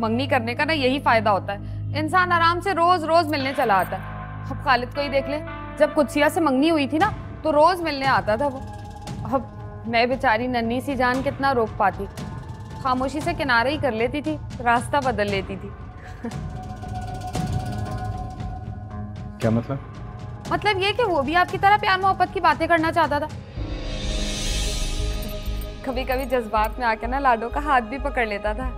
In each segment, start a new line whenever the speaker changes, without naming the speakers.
मंगनी करने का ना यही फ़ायदा होता है। इंसान आराम से रोज रोज मिलने चला आता है। अब खालिद को ही देख ले जब कुदसिया से मंगनी हुई थी ना तो रोज मिलने आता था वो। अब मैं बेचारी नन्ही सी जान कितना रोक पाती। खामोशी से किनारे ही कर लेती थी रास्ता बदल लेती थी।
क्या मतलब?
मतलब ये कि वो भी आपकी तरह प्यार मोहब्बत की बातें करना चाहता था। कभी कभी जज्बात में आके ना लाडो का हाथ भी पकड़ लेता था।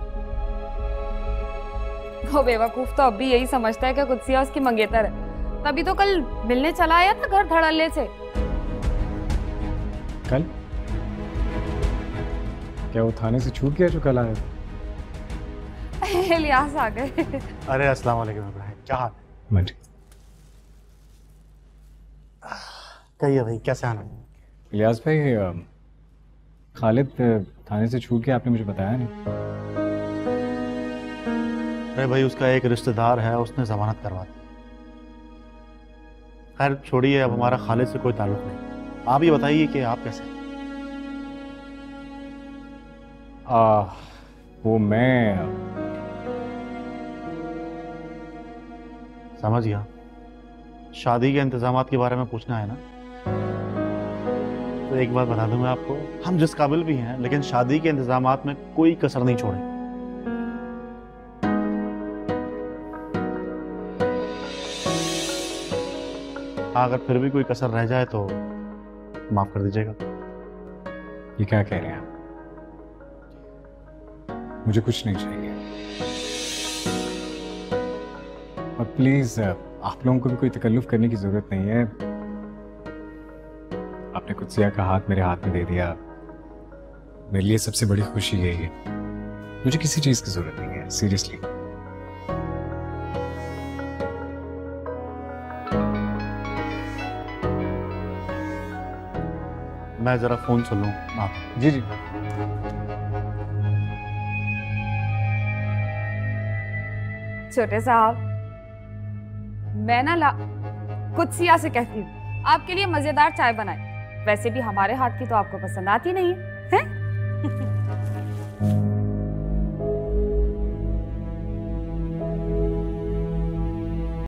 वो बेवकूफ़ तो अब भी यही समझता है कि कुदसिया उसकी मंगेतर है। तभी तो कल मिलने चला आया था घर धड़ल्ले से।
कल? क्या वो थाने से छूट गया जो कल आया था?
इलियास आ गए।
अरे अस्सलाम वालेकुम इब्राहिम क्या हाल है?
मैं
कहिए भाई कैसे आना
इलियास भाई खालिद थाने से छूट गया आपने मुझे बताया नहीं।
अरे भाई उसका एक रिश्तेदार है उसने जमानत करवा दी। खैर छोड़िए अब हमारा खालिद से कोई ताल्लुक नहीं। आप ये बताइए कि आप कैसे
आ, वो मैं।
समझ गया। शादी के इंतज़ाम के बारे में पूछना है ना? तो एक बात बता दूँ मैं आपको हम जिस काबिल भी हैं लेकिन शादी के इंतज़ाम में कोई कसर नहीं छोड़े। अगर फिर भी कोई कसर रह जाए तो माफ़ कर दीजिएगा।
ये क्या कह रहे हैं मुझे कुछ नहीं चाहिए। और प्लीज़ आप लोगों को भी कोई तकल्लुफ करने की ज़रूरत नहीं है। आपने कुछ सिया का हाथ मेरे हाथ में दे दिया। मेरे लिए सबसे बड़ी खुशी यही है। मुझे किसी चीज़ की ज़रूरत नहीं है सीरियसली
मैं जरा फ़ोन सुन लूँ। आप
जी जी।
छोटे साहब मैं ना ला कुछ सिया से कहती हूँ आपके लिए मज़ेदार चाय बनाए वैसे भी हमारे हाथ की तो आपको पसंद आती नहीं है, हैं?